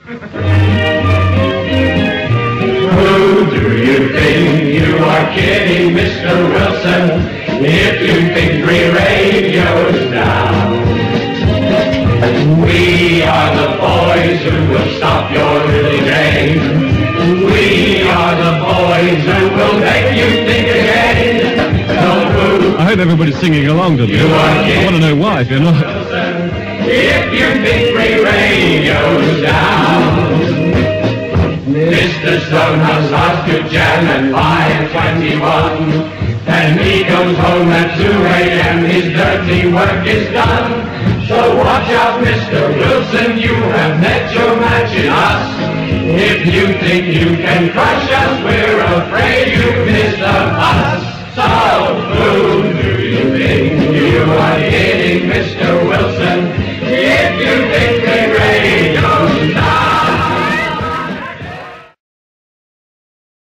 Who do you think you are kidding, Mr. Wilson? If you think free radio's down. We are the boys who will stop your little game. We are the boys who will make you think again. So I hope everybody's singing along to this. I want to know why, if you're not. If you think free radio's Mr. Stonehouse lost to jam at 521. And he comes home at 2 a.m. His dirty work is done. So watch out, Mr. Wilson, you have met your match in us. If you think you can crush us, we're